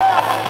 Woo!